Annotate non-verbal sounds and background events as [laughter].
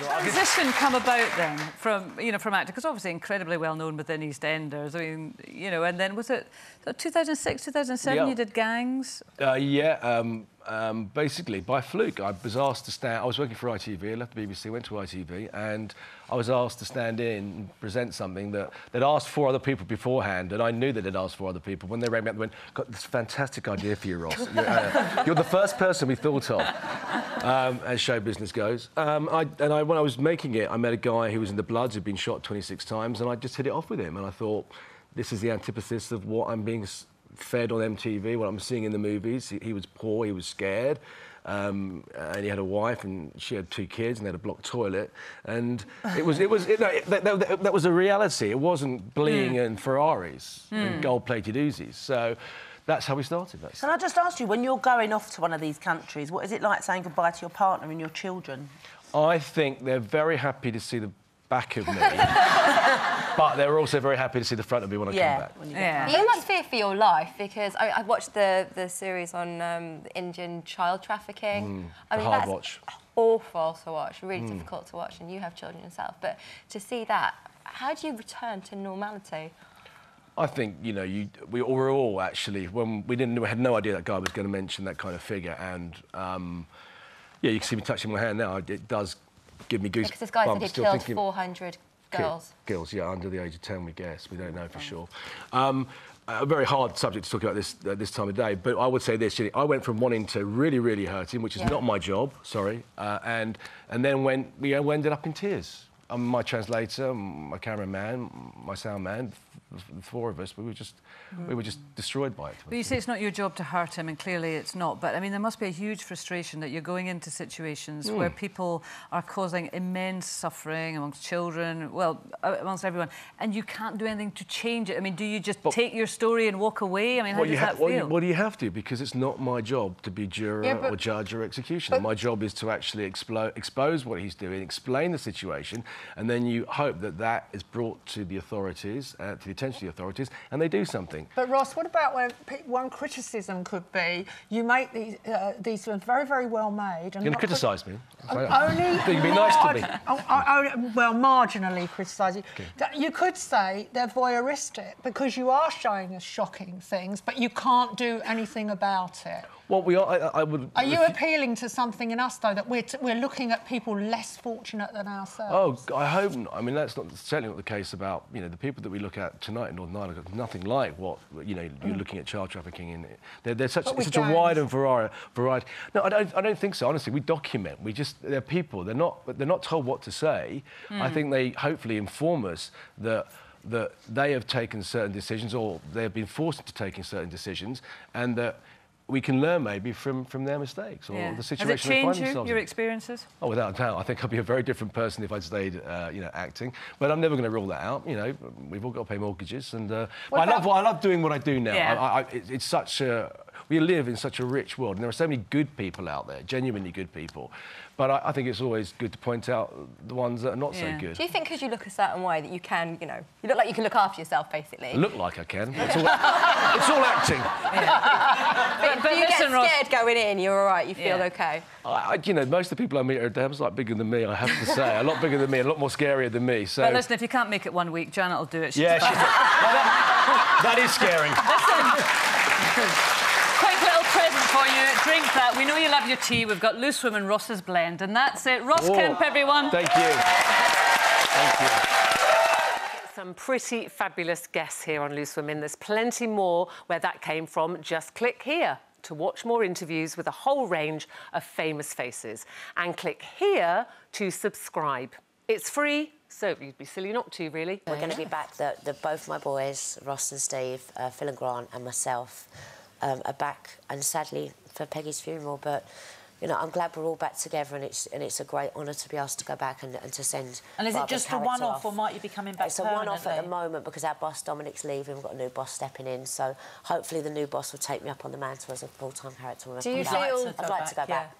transition come about then from you know from acting? Because obviously incredibly well known within EastEnders. I mean, you know, and then was it 2006, 2007? Yeah. You did Gangs. Uh, yeah, um, um, basically by fluke. I was asked to stand. I was working for ITV. I left the BBC, went to ITV, and I was asked to stand in and present something that they'd asked four other people beforehand, and I knew that they'd asked four other people. When they rang me up, they went, "Got this fantastic idea for you, Ross. You're, uh, [laughs] you're the first person we thought of." Um, as show business goes. Um, I, and I, when I was making it, I met a guy who was in the Bloods, who'd been shot 26 times, and I just hit it off with him. And I thought, this is the antithesis of what I'm being fed on MTV, what I'm seeing in the movies. He, he was poor, he was scared. Um, and he had a wife, and she had two kids, and they had a blocked toilet, and it was it was it, no, it, that, that, that was a reality. It wasn't bling and Ferraris and gold-plated Uzis. So that's how we started. That's, Can I just ask you, when you're going off to one of these countries, what is it like saying goodbye to your partner and your children? I think they're very happy to see the back of me, [laughs] [laughs] but they're also very happy to see the front of me when I yeah. come back. when you get Yeah. back. You must fear for your life because I, I watched the, the series on um, Indian child trafficking. I the hard that's watch. awful to watch, really difficult to watch, and you have children yourself. But to see that, how do you return to normality? I think you know you we were all actually when we didn't we had no idea that guy was going to mention that kind of figure and um, yeah you can see me touching my hand now it does give me goosebumps. Because this guy said he killed 400 Girls. Girls, yeah, under the age of 10, we guess. We don't know for sure. Um, a very hard subject to talk about this uh, this time of day, but I would say this: you I went from wanting to really, really hurt him, which is Yeah. not my job, sorry, uh, and and then when we uh, ended up in tears. Um, my translator, my cameraman, my sound man, the four of us, we were just we were just destroyed by it. But you say it's not your job to hurt him, and clearly it's not. But I mean, there must be a huge frustration that you're going into situations where people are causing immense suffering amongst children, well, uh, amongst everyone, and you can't do anything to change it. I mean, do you just take your story and walk away? I mean, how Well, you does ha- that well, you, feel? well, you have to because it's not my job to be juror Yeah, but- or judge or executioner. my job is to actually explo- expose what he's doing, explain the situation, and then you hope that that is brought to the authorities, uh, to the attention of the authorities, and they do something. But Ross, what about when one criticism could be you make these uh, these films very very well made and You're going to criticise me. Only [laughs] You can be nice to me. Oh, oh, oh, well, marginally criticising. You could say they're voyeuristic because you are showing us shocking things, but you can't do anything about it. Well, we are. I, I would. Are you appealing to something in us though that we're t- we're looking at people less fortunate than ourselves? Oh, I hope not. I mean, that's not certainly not the case about you know the people that we look at tonight in Northern Ireland. are Nothing like what you know you're mm. looking at child trafficking in. They're, they're such such a wide and variety. variety. No, I don't. I don't think so. Honestly, we document. We just they're people. They're not. They're not told what to say. I mm. think they hopefully inform us that. That they have taken certain decisions, or they have been forced into taking certain decisions, and that we can learn maybe from, from their mistakes or Yeah. the Has situation it they find changed you, your in. experiences? Oh, without a doubt. I think I'd be a very different person if I'd stayed, uh, you know, acting. But I'm never going to rule that out. You know, we've all got to pay mortgages, and uh, I love, I love doing what I do now. Yeah. I, I, it, it's such a, we live in such a rich world, and there are so many good people out there, genuinely good people. But I, I think it's always good to point out the ones that are not Yeah. so good. Do you think because you look a certain way that you can, you know, you look like you can look after yourself, basically? I look like I can. It's all, it's all acting. but but you listen, get Ross- scared going in, you're all right, you feel Yeah. okay. I, I, you know, most of the people I meet are damn like bigger than me. I have to say, a lot bigger than me, a lot more scarier than me. So. But listen, if you can't make it one week, Janet will do it. She's yeah, back. she's, that, [laughs] that is scary. [laughs] Quick little present for you. Drink that. We know you love your tea. We've got Loose Women Ross's blend, and that's it. Ross Whoa. Kemp, everyone. Thank you. Thank you. Some pretty fabulous guests here on Loose Women. There's plenty more where that came from. Just click here to watch more interviews with a whole range of famous faces. And click here to subscribe. It's free, so you'd be silly not to, really. We're going to be back. The, the both my boys, Ross and Steve, uh, Phil and Grant, and myself, um, are back. And sadly for Peggy's funeral, but you know, I'm glad we're all back together, and it's and it's a great honour to be asked to go back and, and to send. And is it just a one-off, or might you be coming back It's a one-off at the moment because our boss Dominic's leaving. We've got a new boss stepping in, so hopefully the new boss will take me up on the mantle as a full-time character. when I Do you come back. feel- to I'd go like to go back, back.